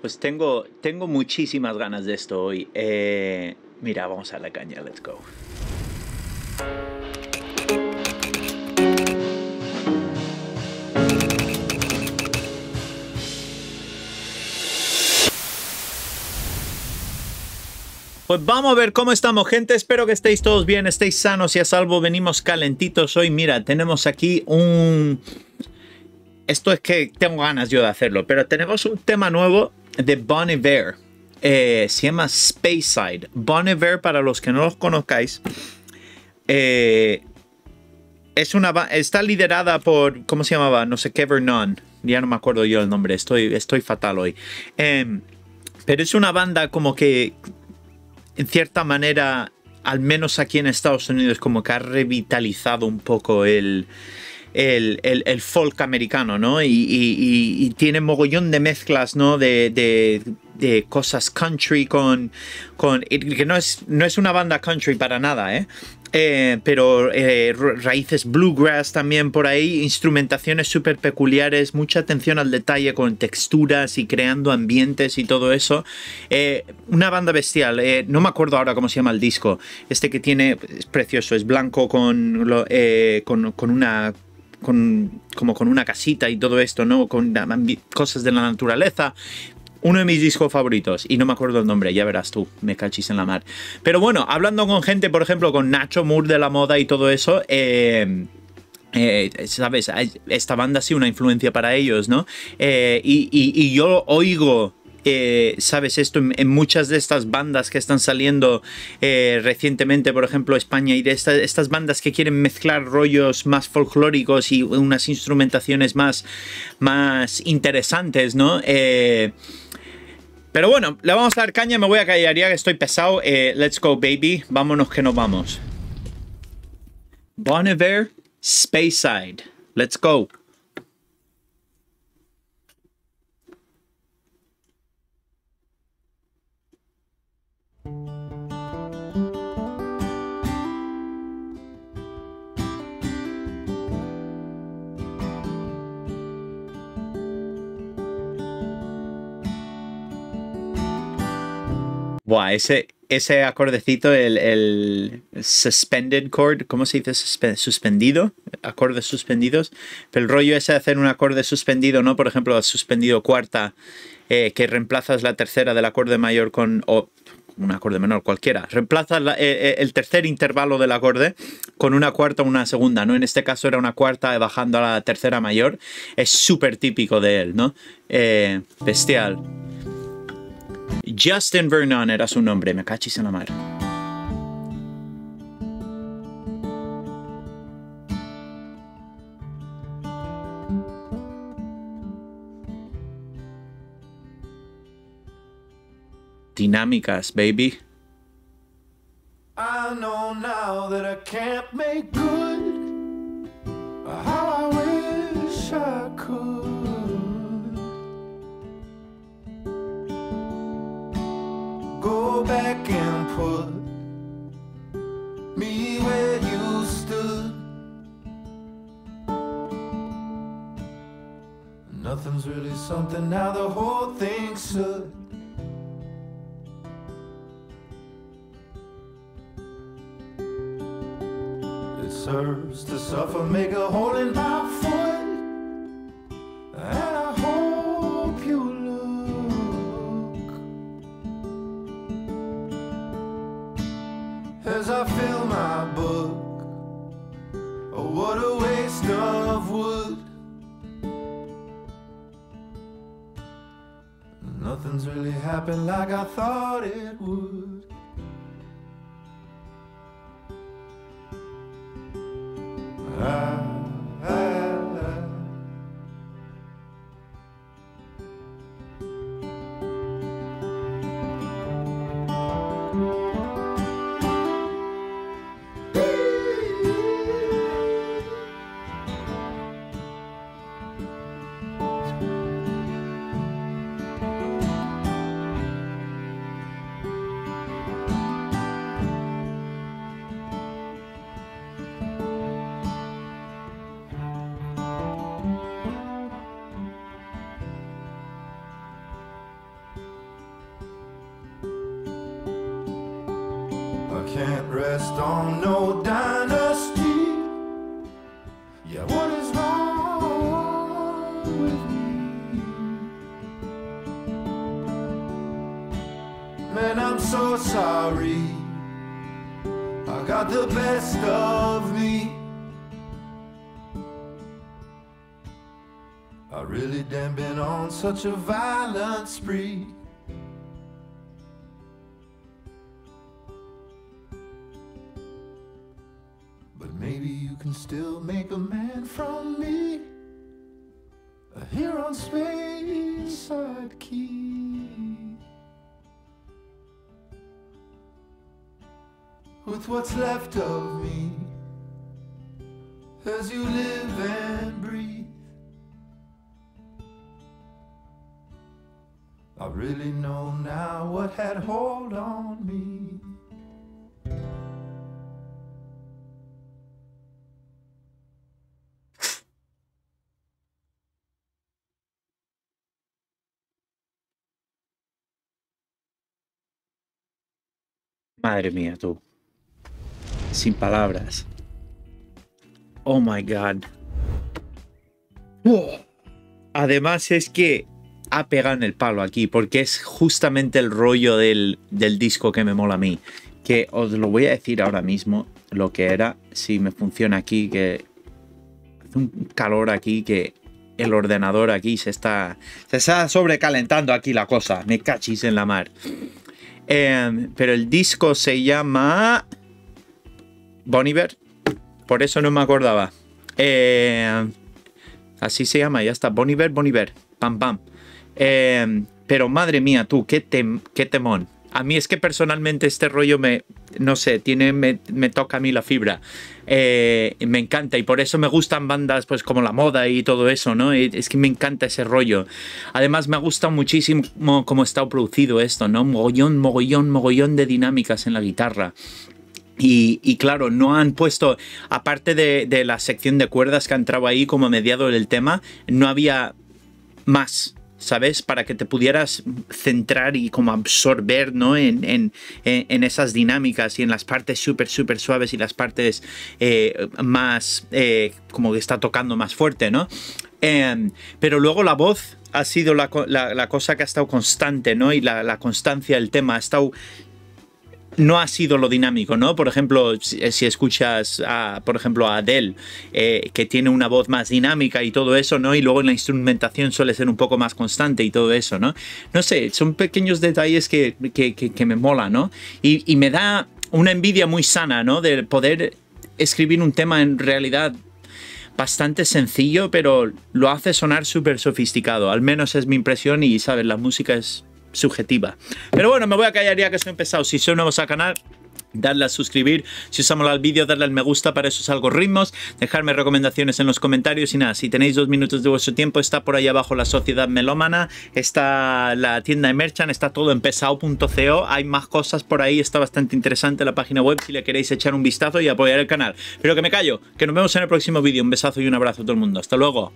Pues tengo, tengo muchísimas ganas de esto hoy. Eh, mira, vamos a la caña, let's go. Pues vamos a ver cómo estamos, gente. Espero que estéis todos bien, estéis sanos y a salvo. Venimos calentitos hoy. Mira, tenemos aquí un... Esto es que tengo ganas yo de hacerlo, pero tenemos un tema nuevo de Bon Iver. Eh, se llama Space Side. Bon para los que no los conozcáis, eh, es una está liderada por, ¿cómo se llamaba? No sé qué, Vernon. Ya no me acuerdo yo el nombre, estoy, estoy fatal hoy. Em, pero es una banda como que en cierta manera, al menos aquí en Estados Unidos, como que ha revitalizado un poco el, el, el, folk americano, ¿no? Y, tiene mogollón de mezclas, ¿no? De, de, de, cosas country con... con que no es, no es una banda country para nada, ¿eh? Eh, pero eh, raíces bluegrass también por ahí, instrumentaciones súper peculiares, mucha atención al detalle con texturas y creando ambientes y todo eso. Eh, una banda bestial, no me acuerdo ahora cómo se llama el disco, este que tiene, es precioso, es blanco con, con, con, una... Como con una casita y todo esto, ¿no? Con cosas de la naturaleza uno de mis discos favoritos y no me acuerdo el nombre, ya verás tú, me cachis en la mar. Pero bueno, hablando con gente, por ejemplo, con Nacho Moore de la moda y todo eso, eh, eh, ¿sabes? Esta banda ha sido una influencia para ellos, ¿no? Eh, y, yo oigo sabes esto en, muchas de estas bandas que están saliendo recientemente, por ejemplo, España y de estas bandas que quieren mezclar rollos más folclóricos y unas instrumentaciones más, más interesantes, ¿no? Pero bueno, le vamos a dar caña, me voy a callar ya que estoy pesado. Eh, let's go, baby. Vámonos que nos vamos. Bon Iver, Side. Let's go. Buah, ese, ese acordecito, el, suspended chord, ¿cómo se dice? suspendido, acordes suspendidos. Pero el rollo ese de hacer un acorde suspendido, ¿no? Por ejemplo, suspendido cuarta, eh, que reemplazas la tercera del acorde mayor con. o un acorde menor, cualquiera. Reemplazas eh, eh, el tercer intervalo del acorde con una cuarta o una segunda, ¿no? En este caso era una cuarta bajando a la tercera mayor. Es súper típico de él, ¿no? bestial. Justin Vernon era su nombre, me cachis en la mar. Dinámicas, baby. Back and put me where you stood. Nothing's really something now, the whole thing should. It serves to suffer, make a hole in my as I fill my book. Oh, what a waste of wood. Nothing's really happened like I thought it would. I rest on no dynasty. Yeah, what is wrong with me? Man, I'm so sorry. I got the best of me. I really damn been on such a violent spree. Still make a man from me. Here on Speyside Key. With what's left of me. As you live and breathe. I really know now what had hold on me. Madre mía, tú. Sin palabras. Oh my god. Además es que ha pegado en el palo aquí, porque es justamente el rollo del, del, disco que me mola a mí. Que os lo voy a decir ahora mismo, lo que era, si me funciona aquí, que hace un calor aquí que el ordenador aquí se está, se está sobrecalentando aquí la cosa, me cachis en la mar. Eh, pero el disco se llama Boniver, por eso no me acordaba. Eh, así se llama, ya está, Boniver, Boniver, pam, pam. Eh, pero madre mía, tú, qué, tem, qué temón. A mí es que personalmente este rollo me, no sé, tiene, me, me toca a mí la fibra. Eh, me encanta y por eso me gustan bandas pues como La Moda y todo eso, ¿no? Es que me encanta ese rollo. Además me gusta muchísimo cómo está producido esto, ¿no? Mogollón, mogollón, mogollón de dinámicas en la guitarra. Y, y, claro, no han puesto, aparte de, de, la sección de cuerdas que ha entrado ahí como mediado del tema, no había más. ¿Sabes? Para que te pudieras centrar y como absorber, ¿no? En, en, en esas dinámicas y en las partes súper, súper suaves y las partes eh, más, eh, como que está tocando más fuerte, ¿no? Eh, pero luego la voz ha sido la, la, la, cosa que ha estado constante, ¿no? Y la, la constancia del tema ha estado no ha sido lo dinámico, ¿no? Por ejemplo, si, si escuchas, a, por ejemplo, a Adele, eh, que tiene una voz más dinámica y todo eso, ¿no? Y luego en la instrumentación suele ser un poco más constante y todo eso, ¿no? No sé, son pequeños detalles que, que, que, que me mola, ¿no? Y, y, me da una envidia muy sana, ¿no? De poder escribir un tema en realidad bastante sencillo, pero lo hace sonar súper sofisticado. Al menos es mi impresión y, ¿sabes? La música es subjetiva. Pero bueno, me voy a callar ya que soy empezado. Si sois nuevos al canal, darle a suscribir, si os ha el vídeo, darle al me gusta para esos algoritmos, dejarme recomendaciones en los comentarios y nada, si tenéis dos minutos de vuestro tiempo, está por ahí abajo la sociedad melómana, está la tienda de Merchant, está todo en pesado.co, hay más cosas por ahí, está bastante interesante la página web si le queréis echar un vistazo y apoyar el canal. Pero que me callo, que nos vemos en el próximo vídeo, un besazo y un abrazo a todo el mundo, hasta luego.